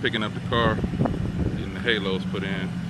picking up the car, getting the halos put in.